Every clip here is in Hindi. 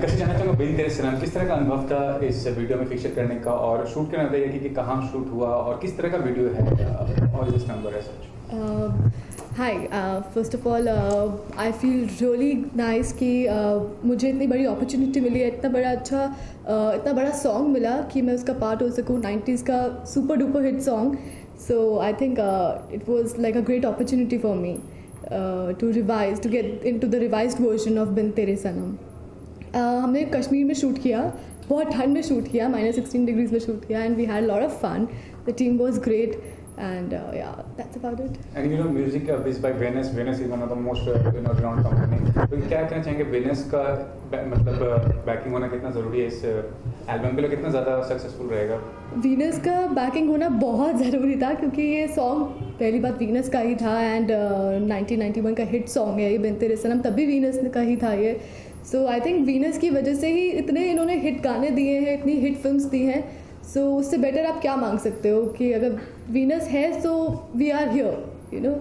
कैसे जानना चाहूँगा बिन तेरे सनम किस तरह का अनुभव था इस वीडियो में फीचर करने का? और शूट करना बताइए कि, कि कहाँ शूट हुआ? और किस तरह का वीडियो है और इस नंबर है सच? Hi first of all I feel really nice कि मुझे इतनी बड़ी अपॉर्चुनिटी मिली है इतना बड़ा अच्छा uh, इतना बड़ा सॉन्ग मिला कि मैं उसका पार्ट हो सकूँ। नाइन्टीज़ का super duper hit song so I think it was like a great opportunity for me to revise to get in to the revise version of Bin Tere Sanam हमने कश्मीर में शूट किया बहुत ठंड में शूट किया माइनस सिक्सटीन डिग्रीज में शूट किया and we had lot of fun the team was great and uh, yeah that's about it. And you know music uh, is by Venus Venus is one of the most uh, you know renowned company. तो क्या कहना चाहेंगे? Venus का मतलब बैकिंग होना कितना ज़रूरी है इस एल्बम के लिए? कितना ज़्यादा सक्सेसफुल रहेगा? वीनस का बैकिंग होना बहुत ज़रूरी था क्योंकि ये सॉन्ग पहली बात वीनस का ही था एंड नाइन्टी वन का हिट सॉन्ग है ये बिनते रसलम तभी वीनस का ही था ये। सो आई थिंक वीनस की वजह से ही इतने इन्होंने हिट गाने दिए हैं इतनी हिट फिल्म्स दी हैं। सो so, उससे बेटर आप क्या मांग सकते हो कि अगर वीनस है so we are here you know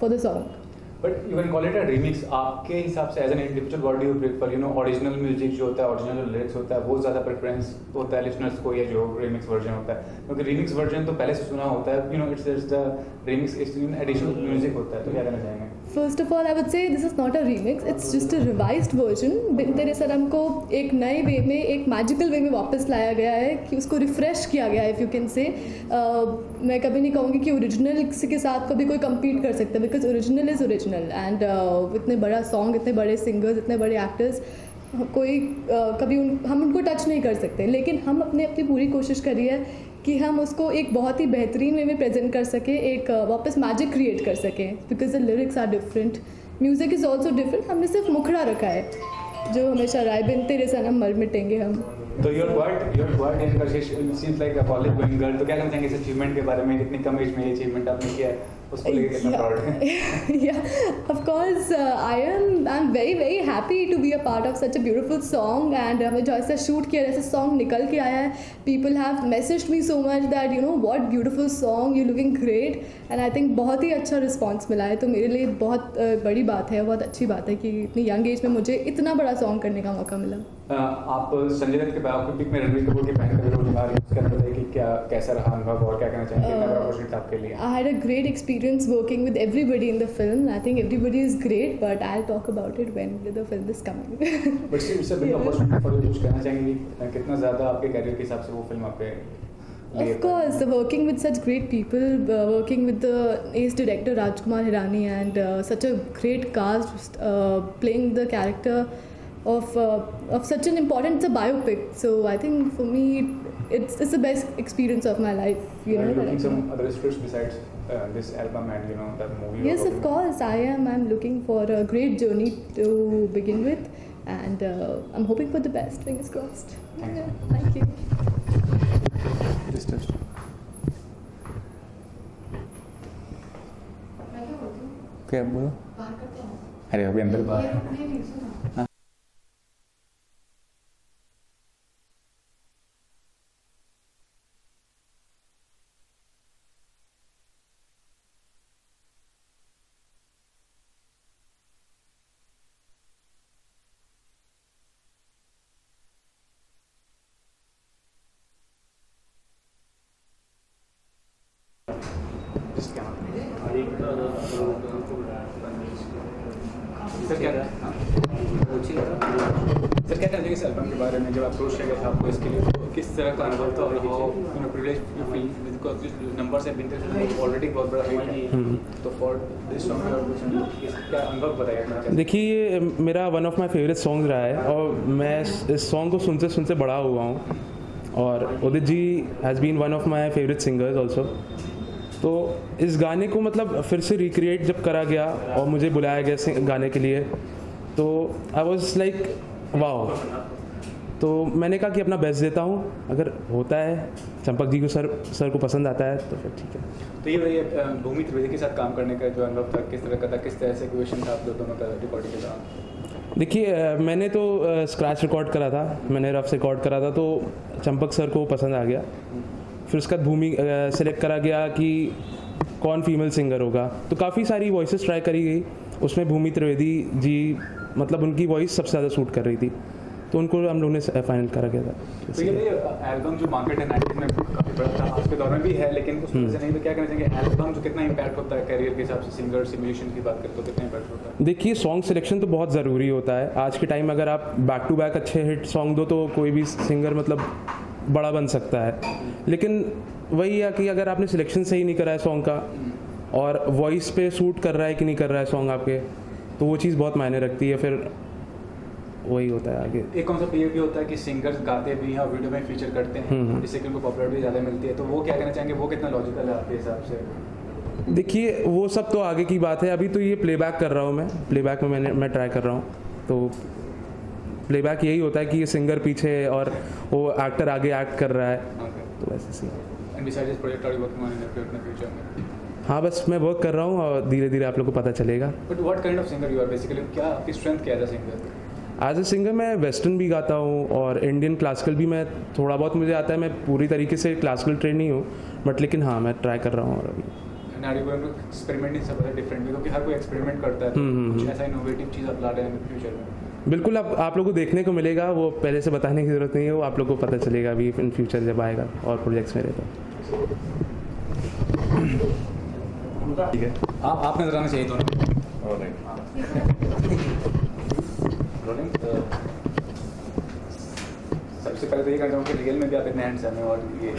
for the song but you can call it a remix आपके हिसाब से as an individual body you prefer you know original music जो होता है ओरिजिनल लिरिक्स होता है वो ज़्यादा प्रेफरेंस होता है लिसनर्स को या जो रिमिक्स वर्जन होता है। क्योंकि रिमिक्स वर्जन तो पहले से सुना होता है you know it's the remix additional music होता है तो क्या कहना चाहेंगे? First of all I would say this is not a remix it's just a revised version Bin Tere Sanam को एक नए वे में एक मैजिकल वे में वापस लाया गया है कि उसको रिफ्रेश किया गया है इफ़ यू कैन से मैं कभी नहीं कहूँगी कि ओरिजिनल के साथ कभी कोई कम्पीट कर सकता because original is original and इतने बड़ा सॉन्ग इतने बड़े सिंगर्स इतने बड़े एक्टर्स कोई uh, कभी उन हम उनको टच नहीं कर सकते लेकिन हम अपने अपनी पूरी कोशिश करी है कि हम उसको एक बहुत ही बेहतरीन वे में प्रेजेंट कर सकें, एक वापस मैजिक क्रिएट कर सकें because the lyrics are different music is also different हमने सिर्फ़ मुखड़ा रखा है, जो हमेशा राय बिन तेरे सनम मर मिटेंगे हम। तो your word your word in seems like a college going girl तो क्या कहना चाहेंगे इस अचीवमेंट के बारे में? इतनी कम एज में ये अचीवमेंट आपने किया है? उसको लेके कितना प्राउड है? Yeah of course I am I am very very happy to be a part of such a beautiful song and हमें जो ऐसा शूट किया जैसे सॉन्ग निकल के आया है. People have message me so much that you know what beautiful song you looking great and I think बहुत ही अच्छा रिस्पॉन्स मिला है। तो मेरे लिए बहुत बड़ी बात है बहुत अच्छी बात है कि इतनी यंग एज में मुझे इतना बड़ा सॉन्ग करने का मौका मिला। आप संजय दत्त के बायोपिक में रणबीर कपूर की बहन का रोल निभा रही कि क्या कैसा रहा अनुभव और क्या कहना चाहेंगे? अपॉर्चुनिटी आपके लिए? I had a great experience working with everybody in the film I think everybody is great but I will talk about it when the film is coming but still it's a big opportunity for you कुछ कहना चाहेंगे कितना ज़्यादा आपके करियर के हिसाब से वो फ़िल्म आपके Of course, working with such great people, uh, working with the ace director Rajkumar Hirani and uh, such a great cast uh, playing the character of uh, of such an important it's a biopic. So i think for me it's it's the best experience of my life you Are know you looking some other scripts besides uh, this album and you know that movie yes of course i am. I'm looking for a great journey to begin with and uh, i'm hoping for the best fingers crossed. Thanks. Yeah, thank you just क्या बोलो? अरे अभी अंदर बाहर सर क्या सर क्या कहेंगे इस एल्बम के बारे में जब अप्रोच किया गया था आपको इसके लिए तो किस तरह का अनुभव और how you know privilege you feel because numbers have been there already बहुत बड़ा हिट है। तो फॉर दिस सॉन्ग क्या अनुभव बताइए देखिए ये मेरा one of my favourite song रहा है और मैं इस सॉन्ग को सुनते सुनते बड़ा हुआ हूँ। और Udit ji has been one of my favourite singers also तो इस गाने को मतलब फिर से रिक्रिएट जब करा गया और मुझे बुलाया गया गाने के लिए तो आई वॉज़ लाइक वाओ तो मैंने कहा कि अपना बेस्ट देता हूँ। अगर होता है चंपक जी को सर सर को पसंद आता है तो फिर ठीक है। तो ये बताइए भूमि त्रिवेदी के साथ काम करने का जो अनुभव था किस तरह का था किस तरह से क्वेश्चन था आप दोनों का रिकॉर्डिंग के दौरान? देखिए मैंने तो स्क्रैच रिकॉर्ड करा था मैंने रफ रिकॉर्ड करा था तो चंपक सर को पसंद आ गया। फिर उसके बाद भूमि सेलेक्ट करा गया कि कौन फीमेल सिंगर होगा। तो काफ़ी सारी वॉइसेस ट्राई करी गई। उसमें भूमि त्रिवेदी जी मतलब उनकी वॉइस सबसे ज़्यादा सूट कर रही थी। तो उनको हम लोगों ने फाइनल करा गया तो ये था एल्बम जो मार्केट 90s में काफ़ी बड़ा था आज के दौर में भी है लेकिन उस वजह से नहीं तो क्या कहना चाहेंगे एल्बम जो कितना इम्पैक्ट होता है करियर के हिसाब से सिंगर सिमुलेशन की बात करते तो कितना इम्पैक्ट होता है? देखिए सॉन्ग सिलेक्शन तो बहुत ज़रूरी होता है। आज के टाइम अगर आप बैक टू बैक अच्छे हिट सॉन्ग दो तो कोई भी सिंगर मतलब बड़ा बन सकता है। लेकिन वही है कि अगर आपने सिलेक्शन सही नहीं करा है सॉन्ग का और वॉइस पे सूट कर रहा है कि नहीं कर रहा है सॉन्ग आपके तो वो चीज़ बहुत मायने रखती है। फिर वही होता है आगे। एक कॉन्सेप्ट ये भी होता है कि सिंगर्स गाते भी हैं और वीडियो में फीचर करते हम्म, हैं जिससे कि उनको पॉपुलर भी ज़्यादा मिलती है। तो वो क्या कहना चाहेंगे? वो कितना लॉजिकल है आपके हिसाब से? देखिए वो सब तो आगे की बात है। अभी तो ये प्लेबैक कर रहा हूँ मैं। प्लेबैक में मैंने मैं ट्राई कर रहा हूँ। तो प्लेबैक यही होता है कि ये सिंगर पीछे और वो एक्टर आगे एक्ट कर रहा है। तो वैसे सी हाँ बस मैं वर्क कर रहा हूँ और धीरे धीरे आप लोग को पता चलेगा। But what kind of singer you are basically क्या आपकी स्ट्रेंथ क्या है सिंगर एज ए सिंगर मैं वेस्टर्न भी गाता हूँ और इंडियन क्लासिकल भी मैं थोड़ा बहुत मुझे आता है मैं पूरी तरीके से क्लासिकल ट्रेन नहीं हूँ बट लेकिन हाँ मैं ट्राई कर रहा हूँ और अभी। एक्सपेरिमेंट सब क्योंकि हर कोई एक्सपेरिमेंट करता है तो हम्म, हम्म, कुछ हम्म। ऐसा इनोवेटिव चीज़ आप ला रहे हैं फ्यूचर में? बिल्कुल आप आप लोग को देखने को मिलेगा वो पहले से बताने की ज़रूरत नहीं है वो आप लोग को पता चलेगा अभी इन फ्यूचर जब आएगा और प्रोजेक्ट्स मेरे तो। ठीक है। आप आप नज़र आना चाहिए दोनों। रोलिंग सबसे पहले तो ये कहना चाहूँ कि रियल में भी आप इतने हैंडसम हैं और ये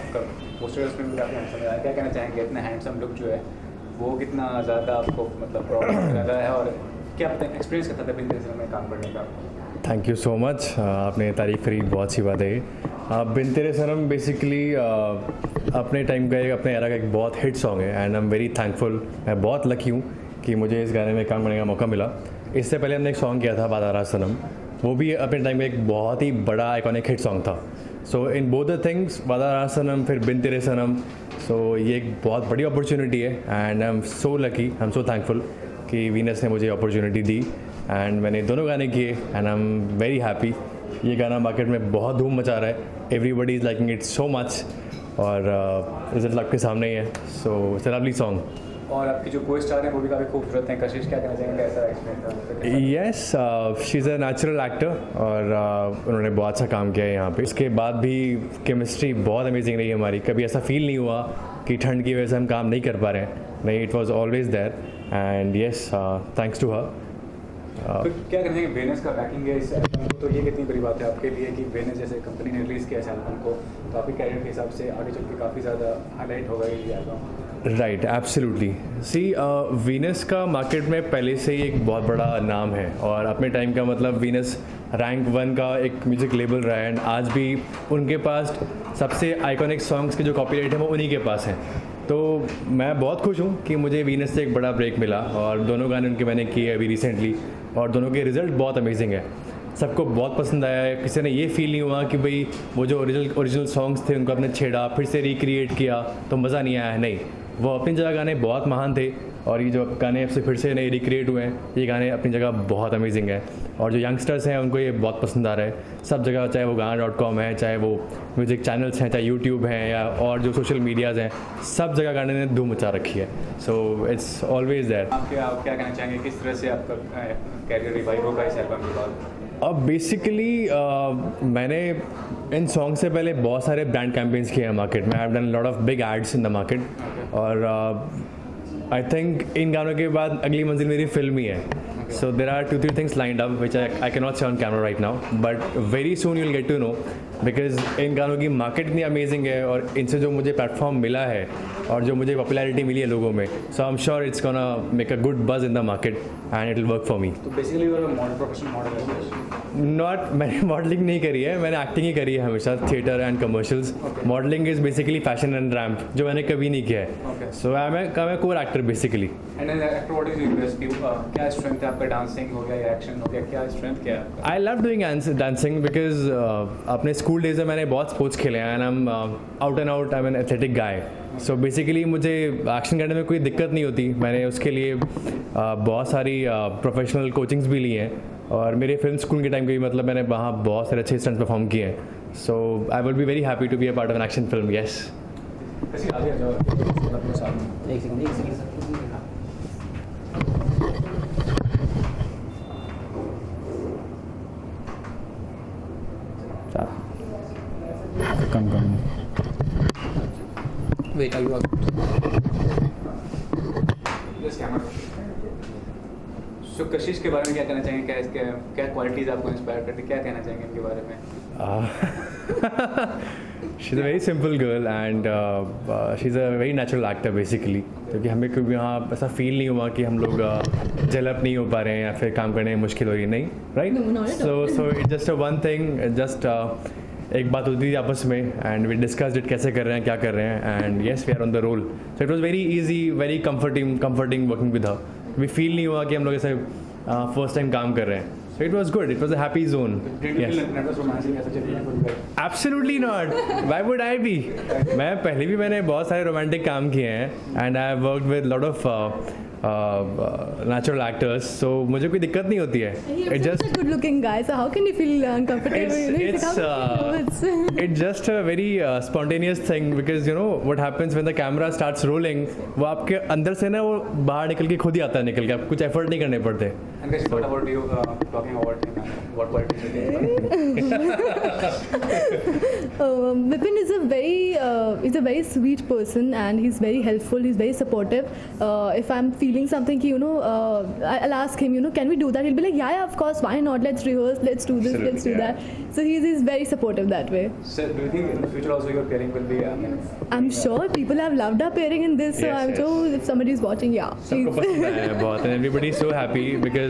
आपका भी हैंडसम है। क्या कहना चाहेंगे? इतना हैंडसम लुक जो है वो कितना ज़्यादा आपको मतलब ज़्यादा है और क्या एक्सपीरियंस था में काम करने का? थैंक यू सो मच आपने तारीफ़ करी बहुत सी बात है uh, बिन तेरे सनम बेसिकली अपने टाइम का एक अपने एरा का एक बहुत हिट सॉन्ग है and I am very thankful मैं बहुत लकी हूँ कि मुझे इस गाने में काम करने का मौका मिला। इससे पहले हमने एक सॉन्ग किया था बादारा सनम। वो भी अपने टाइम में एक बहुत ही बड़ा आइकॉनिक हिट सॉन्ग था। So in both the things बादारा सनम, फिर बिन तेरे सनम। सो ये एक बहुत बड़ी अपॉर्चुनिटी है and I am so lucky I am so thankful कि वीनस ने मुझे अपॉर्चुनिटी दी एंड मैंने दोनों गाने किए and I am very happy ये गाना मार्केट में बहुत धूम मचा रहा है। Everybody is liking it so much और रिज़ल्ट आपके सामने ही है। सो इट्स लवली सॉन्ग और आपकी जो को स्टार हैं वो भी काफ़ी खूबसूरत हैं। कशिश क्या कहना चाहेंगे कैसा experience yes she is a natural actor और uh, उन्होंने बहुत अच्छा काम किया है यहाँ पे। इसके बाद भी केमिस्ट्री बहुत अमेजिंग रही हमारी। कभी ऐसा फील नहीं हुआ कि ठंड की वजह से हम काम नहीं कर पा रहे हैं। नहीं it was always there and yes thanks to her तो क्या कहना चाहेंगे वेनस का पैकिंग है इस एल्बम को? तो ये कितनी बड़ी बात है आपके लिए कि वेनस जैसे कंपनी ने रिलीज़ किया इस एल्बम को? तो आपके कैरियर के हिसाब से आगे चल के काफ़ी ज़्यादा हाईलाइट होगा ये album right absolutely see Venus का मार्केट में पहले से ही एक बहुत बड़ा नाम है और अपने टाइम का मतलब वीनस रैंक वन का एक म्यूज़िक लेबल रहा है एंड आज भी उनके पास सबसे आइकॉनिक सॉन्ग्स के जो कॉपीराइट है वो उन्हीं के पास हैं। तो मैं बहुत खुश हूँ कि मुझे वीनस से एक बड़ा ब्रेक मिला और दोनों गाने उनके मैंने किए अभी रिसेंटली और दोनों के रिज़ल्ट बहुत अमेजिंग है। सबको बहुत पसंद आया है। किसी ने ये फील नहीं हुआ कि भाई वो जो ओरिजिनल ओरिजिनल सॉन्ग्स थे उनको आपने छेड़ा, फिर से रिक्रिएट किया तो मज़ा नहीं आया, नहीं। वो अपनी जगह गाने बहुत महान थे और ये जो गाने अब से फिर से नए रिक्रिएट हुए हैं ये गाने अपनी जगह बहुत अमेजिंग है। और जो यंगस्टर्स हैं उनको ये बहुत पसंद आ रहा है। सब जगह चाहे वो गाना डॉट कॉम है चाहे वो म्यूज़िक चैनल्स हैं चाहे यूट्यूब हैं या और जो सोशल मीडियाज़ हैं सब जगह गाने ने धूम मचा रखी है। सो इट्स ऑलवेज दैट आप क्या आप क्या कहना चाहेंगे? किस तरह से आपका कैरियर रिवाइव होगा इस एल्बम के बाद? अब बेसिकली मैंने इन सॉन्ग से पहले बहुत सारे ब्रांड कैंपेन्स किए हैं मार्केट में। I have done lot of big ads in the market और आई थिंक इन गानों के बाद अगली मंजिल मेरी फ़िल्म ही है। There are two three things lined up which I I can not say on camera right now but very soon you'll get to know because इन गानों की मार्केट इतनी अमेजिंग है और इनसे जो मुझे प्लेटफॉर्म मिला है और जो मुझे पॉपुलैरिटी मिली है लोगों में so I am sure it's gonna make a good buzz in the market and it will work for me not मैंने मॉडलिंग नहीं करी है मैंने एक्टिंग ही करी है हमेशा theatre and commercials modelling is basically fashion and ramp जो मैंने कभी नहीं किया है. So I am core actor basically क्या स्ट्रेंथ है आपका डांसिंग हो गया या एक्शन हो गया क्या स्ट्रेंथ क्या? है I love doing dancing because अपने स्कूल डेज़ में मैंने बहुत स्पोर्ट्स खेले हैं and I am out and out I am an athletic guy so basically मुझे एक्शन करने में कोई दिक्कत नहीं होती। मैंने उसके लिए uh, बहुत सारी प्रोफेशनल कोचिंग्स भी ली हैं। और मेरे फ़िल्म स्कूल के टाइम के भी मतलब मैंने वहाँ बहुत सारे अच्छे स्टंट परफॉर्म किए हैं। So I will be very happy to be a part of an action film yes एक सेकंड एक second come come Wait, are you out? So Kashish के बारे में क्या कहना चाहेंगे? क्या इसके क्या क्वालिटीज आपको इंस्पायर करती क्या कहना चाहेंगे इनके बारे में? She is a very simple girl and she is a very natural actor basically क्योंकि हमें कभी यहाँ ऐसा फील नहीं हुआ कि हम लोग जलप नहीं हो पा रहे हैं या फिर काम करने में मुश्किल हो रही नहीं right so so it just one thing just एक बात होती थी आपस में एंड वी डिस्कस इट कैसे कर रहे हैं क्या कर रहे हैं and yes we are on the roll so it was very easy very comforting comforting working with her we feel नहीं हुआ कि हम लोग ऐसे फ़र्स्ट टाइम काम कर रहे हैं. So it was good it was a happy zone Did you that that was romantic as a beautiful guy? Absolutely not why would I be मैं पहले भी मैंने बहुत सारे रोमांटिक काम किए हैं and I work with lot of natural actors so मुझे कोई दिक्कत नहीं होती है. It just good looking guy how can you feel uncomfortable it's it just a very spontaneous thing because you know what happens when the camera starts rolling वो आपके अंदर से ना वो बाहर निकल के खुद ही आता है निकल के। आप कुछ एफर्ट नहीं करने पड़ते। And Kashish, what about you uh, talking about him? and What qualities you? Um, Vipin is a very uh, he's a very sweet person and he's very helpful. He's very supportive. Uh, if I'm feeling something, you know, uh, I'll ask him. You know, can we do that? He'll be like, yeah, yeah, of course. Why not? Let's rehearse. Let's do this. Absolutely, let's do yeah. that. So he's, he's very supportive that way. So, do you think in the future also your pairing will be? I mean, I'm sure people have loved our pairing in this. So Yes, I'm yes. sure if somebody's watching, yeah. please. पसंद आया है बहुत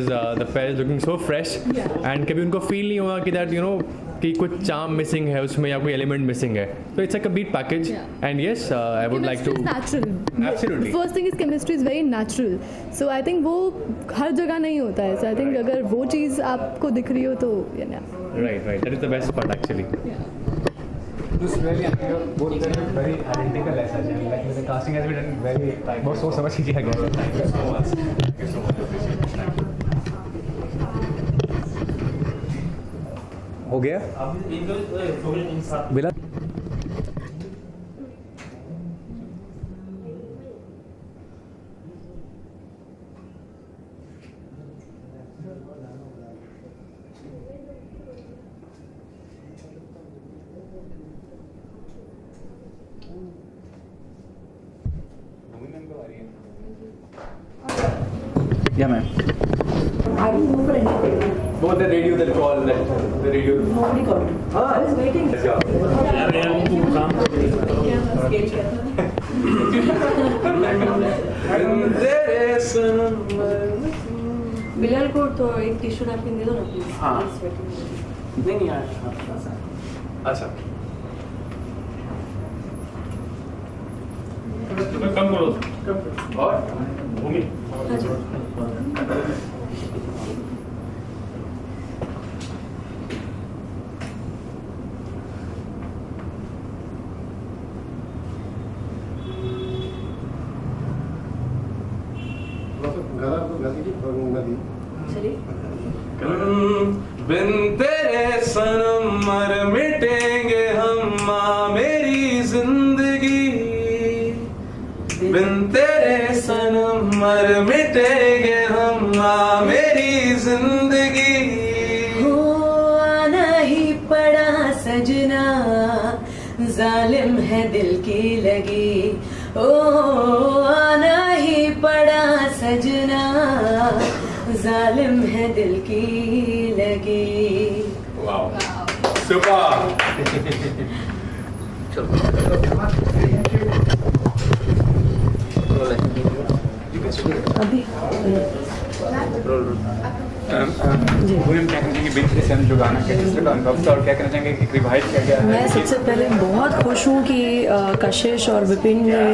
is the pair is looking so fresh and कभी उनको फील नहीं हुआ कि दैट यू नो कि कुछ चार्म मिसिंग है उसमें या कोई एलिमेंट मिसिंग है। तो it's a complete package and yes I would like to absolutely first thing is chemistry is very natural so I think वो हर जगह नहीं होता है। सो आई थिंक अगर वो चीज़ आपको दिख रही हो तो या ना right right that is the best part actually Thank you so much. Thank you so much. Thank you. so much. I didn't go for anything. Both the radio, the call, that the radio. Nobody called me. I was waiting. Bilal को तो एक टिश्यू नैपकिन दे दो ना प्लीज़ हाँ। नहीं नहीं यार अच्छा और हाँ सजना। जालिम है दिल की लगी। ओ आना ही पड़ा सजना। जालिम है दिल की लगी। अभी हम क्या कहना चाहेंगे बिन तेरे सन जो गाना क्या किस तरह का अनुभव था और क्या कहना चाहेंगे कि रिवाइव किया गया मैं सबसे पहले बहुत खुश हूँ कि कशिश और विपिन ने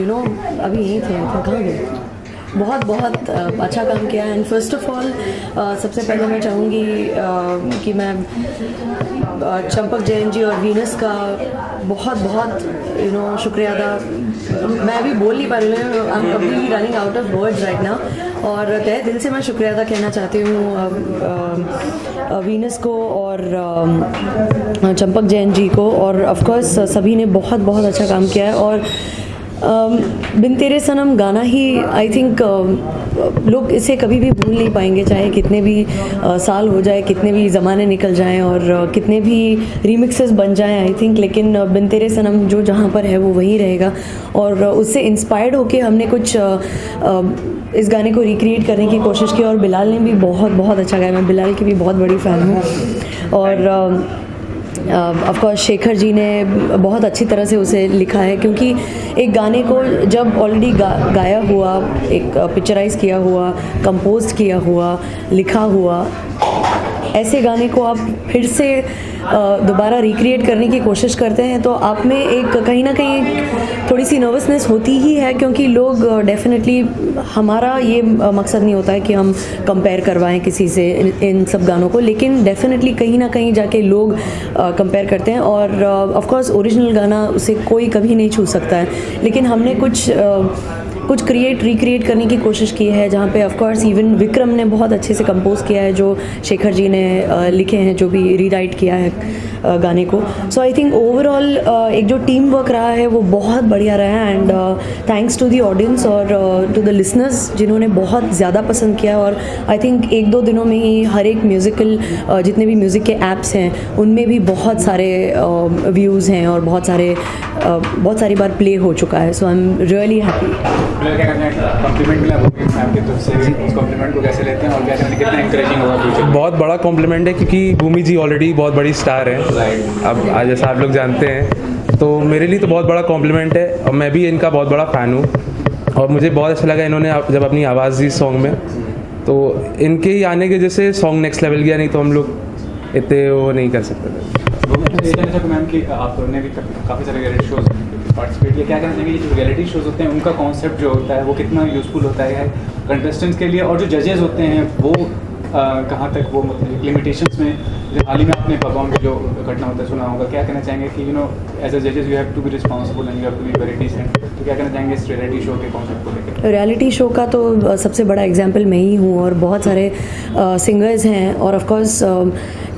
यू नो अभी यहीं थे कहाँ गए? बहुत बहुत अच्छा काम किया। एंड फ़र्स्ट ऑफ़ ऑल सबसे पहले मैं चाहूँगी कि मैं चंपक जैन जी और वीनस का बहुत बहुत यू नो शुक्रिया अदा मैं अभी बोल नहीं पा रही हूँ I am completely running out of words right now और तय दिल से मैं शुक्रिया अदा कहना चाहती हूँ वीनस को और चंपक जैन जी को। और ऑफ़ कोर्स सभी ने बहुत बहुत अच्छा काम किया है। और बिन तेरे सनम गाना ही आई थिंक लोग इसे कभी भी भूल नहीं पाएँगे चाहे कितने भी uh, साल हो जाए कितने भी ज़माने निकल जाएँ और uh, कितने भी रीमिक्सेस बन जाएँ आई थिंक लेकिन uh, बिन तेरे सनम जो जहाँ पर है वो वहीं रहेगा और उससे इंस्पायर्ड होके हमने कुछ uh, इस गाने को रिक्रिएट करने की कोशिश की और बिलाल ने भी बहुत बहुत अच्छा गाया। मैं बिलाल की भी बहुत बड़ी फ़ैन हूँ। और ऑफ़ कोर्स शेखर जी ने बहुत अच्छी तरह से उसे लिखा है क्योंकि एक गाने को जब ऑलरेडी गा, गाया हुआ एक पिक्चराइज किया हुआ कंपोज किया हुआ लिखा हुआ ऐसे गाने को आप फिर से दोबारा रिक्रिएट करने की कोशिश करते हैं तो आप में एक कहीं ना कहीं थोड़ी सी नर्वसनेस होती ही है क्योंकि लोग डेफिनेटली हमारा ये मकसद नहीं होता है कि हम कंपेयर करवाएँ किसी से इन, सब गानों को लेकिन डेफिनेटली कहीं ना कहीं जाके लोग कंपेयर करते हैं और ऑफ़ कोर्स ओरिजिनल गाना उसे कोई कभी नहीं छू सकता है। लेकिन हमने कुछ कुछ क्रिएट रिक्रिएट करने की कोशिश की है, जहाँ pay off course even Vikram ने बहुत अच्छे से कंपोज किया है, जो शेखर जी ने लिखे हैं, जो भी रीराइट किया है। गाने को। सो आई थिंक ओवरऑल एक जो टीम वर्क रहा है, वो बहुत बढ़िया रहा है and thanks to the audience और टू द लिसनर्स जिन्होंने बहुत ज़्यादा पसंद किया और आई थिंक एक दो दिनों में ही हर एक म्यूज़िकल जितने भी म्यूज़िक के ऐप्स हैं, उनमें भी बहुत सारे व्यूज़ हैं और बहुत सारे बहुत सारी बार प्ले हो चुका है। So I am really happy बहुत बड़ा कॉम्प्लीमेंट है क्योंकि भूमि जी ऑलरेडी बहुत बड़ी स्टार है। अब आज जैसा आप लोग जानते हैं तो मेरे लिए तो बहुत बड़ा कॉम्प्लीमेंट है और मैं भी इनका बहुत बड़ा फ़ैन हूँ। और मुझे बहुत अच्छा लगा इन्होंने जब अपनी आवाज़ दी सॉन्ग में। तो इनके ही आने के जैसे सॉन्ग नेक्स्ट लेवल गया नहीं तो हम लोग इतने वो नहीं कर सकते। थे मैम कि भी काफ़ी सारे शोज़ पार्टिसिपेट किया। क्या कहना चाहेंगे जो रियलिटी शोज़ होते हैं, उनका कॉन्सेप्ट जो होता है, वो कितना यूज़फुल होता है? कंटेस्टेंट्स के लिए और जो जजेस होते हैं, वो कहाँ तक वो मतलब लिमिटेशंस में हाल ही में आपने परफॉर्म की जो घटना होता है, सुना होगा। क्या कहना चाहेंगे कि यू नो एज अ जजेस you have to be responsible and you have to be very decent तो क्या कहना चाहेंगे इस रियलिटी शो के कॉन्सेप्ट को लेकर? रियलिटी शो का तो सबसे बड़ा एग्ज़ाम्पल मैं ही हूँ और बहुत सारे सिंगर्स हैं और ऑफ़ कोर्स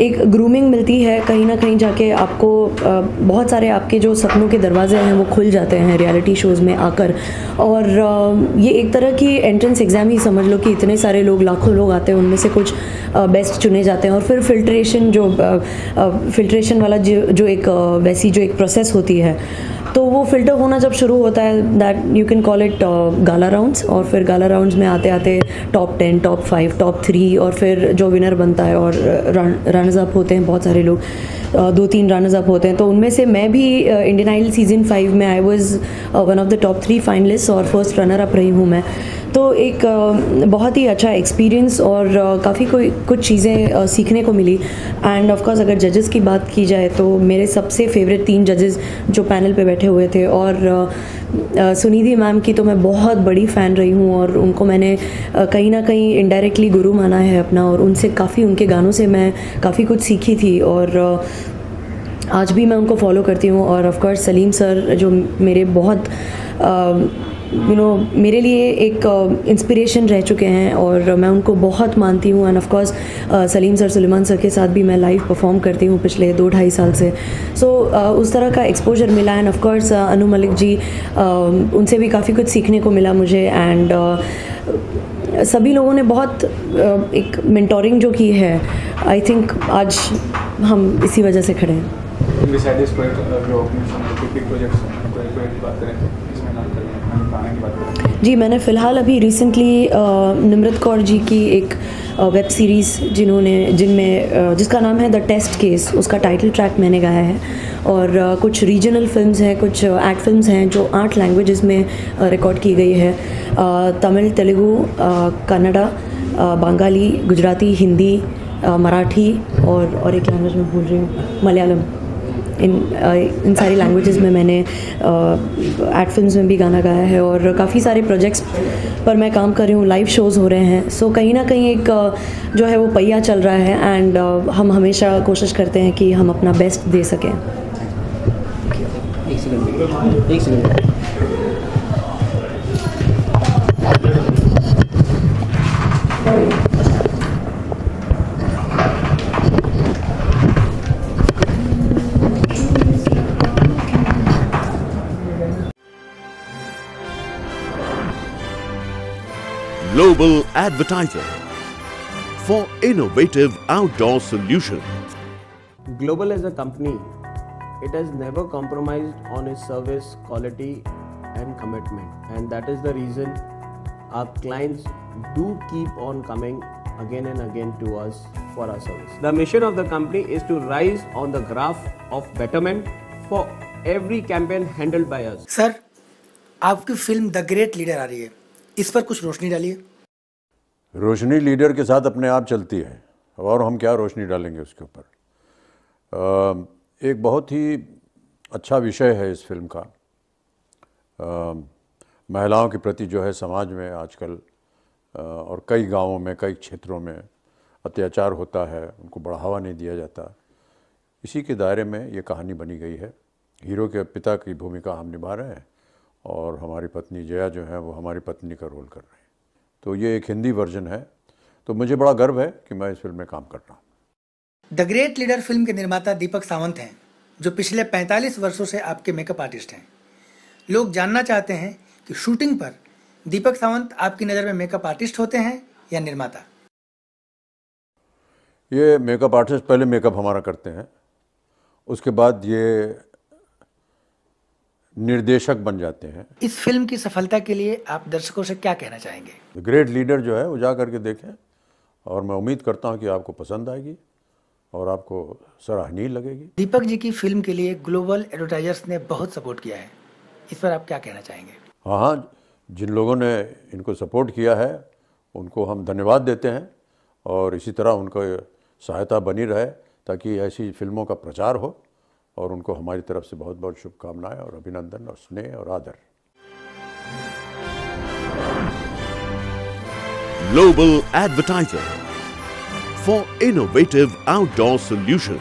एक ग्रूमिंग मिलती है, कहीं ना कहीं जाके आपको बहुत सारे आपके जो सपनों के दरवाजे हैं वो खुल जाते हैं रियलिटी शोज़ में आकर। और ये एक तरह की एंट्रेंस एग्ज़ाम ही समझ लो कि इतने सारे लोग, लाखों लोग आते हैं, उनमें से कुछ बेस्ट चुने जाते हैं और फिर फिल्ट्रेशन जो फिल्ट्रेशन वाला जो जो एक वैसी जो एक प्रोसेस होती है तो वो फ़िल्टर होना जब शुरू होता है that you can call it gala rounds और फिर गाला राउंड्स में आते आते top ten top five top three और फिर जो विनर बनता है, और रनर्स अप होते हैं बहुत सारे लोग दो तीन रनर्स अप होते हैं तो उनमें से मैं भी इंडियन आइडल सीज़न फाइव में I was one of the top three finalist और फ़र्स्ट रनर अप रही हूँ मैं। तो एक बहुत ही अच्छा एक्सपीरियंस और काफ़ी कोई, कुछ चीज़ें सीखने को मिली। एंड ऑफ़ कोर्स अगर जजेस की बात की जाए तो मेरे सबसे फेवरेट तीन जजेस जो पैनल पे बैठे हुए थे और सुनिधि मैम की तो मैं बहुत बड़ी फ़ैन रही हूँ और उनको मैंने कहीं ना कहीं इनडायरेक्टली गुरु माना है अपना और उनसे काफ़ी, उनके गानों से मैं काफ़ी कुछ सीखी थी और आज भी मैं उनको फॉलो करती हूँ। और ऑफ़ कोर्स सलीम सर जो मेरे बहुत यू नो मेरे लिए एक इंस्पिरेशन uh, रह चुके हैं और मैं उनको बहुत मानती हूँ and of course Salim sir Sulaiman sir के साथ भी मैं लाइव परफॉर्म करती हूँ पिछले दो ढाई साल से। सो so, uh, उस तरह का एक्सपोजर मिला and of course Anu Malik ji uh, उनसे भी काफ़ी कुछ सीखने को मिला मुझे एंड uh, सभी लोगों ने बहुत uh, एक मेंटोरिंग जो की है आई थिंक आज हम इसी वजह से खड़े हैं। जी, मैंने फ़िलहाल अभी रिसेंटली निमृत कौर जी की एक वेब सीरीज़ जिन्होंने, जिनमें जिसका नाम है द टेस्ट केस उसका टाइटल ट्रैक मैंने गाया है। और कुछ रीजनल फिल्म्स हैं, कुछ एक्ट फिल्म्स हैं, जो आठ लैंग्वेजेस में रिकॉर्ड की गई है। तमिल, तेलुगु कन्नडा बंगाली, गुजराती, हिंदी मराठी और और एक लैंग्वेज में भूल रही हूँ, मलयालम। इन इन सारी लैंग्वेजेस में मैंने एट फ़िल्म में भी गाना गाया है और काफ़ी सारे प्रोजेक्ट्स पर मैं काम कर रही हूँ लाइव शोज़ हो रहे हैं। सो so, कहीं ना कहीं एक जो है वो पहिया चल रहा है एंड हम हमेशा कोशिश करते हैं कि हम अपना बेस्ट दे सकें। एक सेकंड एक second advertiser for innovative outdoor solutions. Global as a company, it has never compromised on its service quality and commitment, and that is the reason our clients do keep on coming again and again to us for our service. The mission of the company is to rise on the graph of betterment for every campaign handled by us. Sir आपकी फिल्म द ग्रेट लीडर आ रही है इस पर कुछ रोशनी डालिए रोशनी लीडर के साथ अपने आप चलती है। और हम क्या रोशनी डालेंगे उसके ऊपर? एक बहुत ही अच्छा विषय है इस फ़िल्म का। महिलाओं के प्रति जो है समाज में आजकल और कई गाँवों में, कई क्षेत्रों में अत्याचार होता है, उनको बढ़ावा नहीं दिया जाता। इसी के दायरे में ये कहानी बनी गई है। हीरो के पिता की भूमिका हम निभा रहे हैं और हमारी पत्नी जया जो है वो हमारी पत्नी का रोल कर रहे हैं। तो ये एक हिंदी वर्जन है। तो मुझे बड़ा गर्व है कि मैं इस फ़िल्म में काम कर रहा हूँ। द ग्रेट लीडर फ़िल्म के निर्माता दीपक सावंत हैं जो पिछले 45 वर्षों से आपके मेकअप आर्टिस्ट हैं। लोग जानना चाहते हैं कि शूटिंग पर दीपक सावंत आपकी नज़र में मेकअप आर्टिस्ट होते हैं या निर्माता? ये मेकअप आर्टिस्ट पहले मेकअप हमारा करते हैं। उसके बाद ये निर्देशक बन जाते हैं। इस फ़िल्म की सफलता के लिए आप दर्शकों से क्या कहना चाहेंगे? ग्रेट लीडर जो है वो जा करके देखें और मैं उम्मीद करता हूँ कि आपको पसंद आएगी और आपको सराहनीय लगेगी। दीपक जी की फ़िल्म के लिए ग्लोबल एडवर्टाइजर्स ने बहुत सपोर्ट किया है। इस पर आप क्या कहना चाहेंगे? हाँ हाँ जिन लोगों ने इनको सपोर्ट किया है उनको हम धन्यवाद देते हैं और इसी तरह उनको सहायता बनी रहे ताकि ऐसी फ़िल्मों का प्रचार हो। और उनको हमारी तरफ़ से बहुत बहुत शुभकामनाएँ और अभिनंदन और स्नेह और आदर। Global advertiser for innovative outdoor solution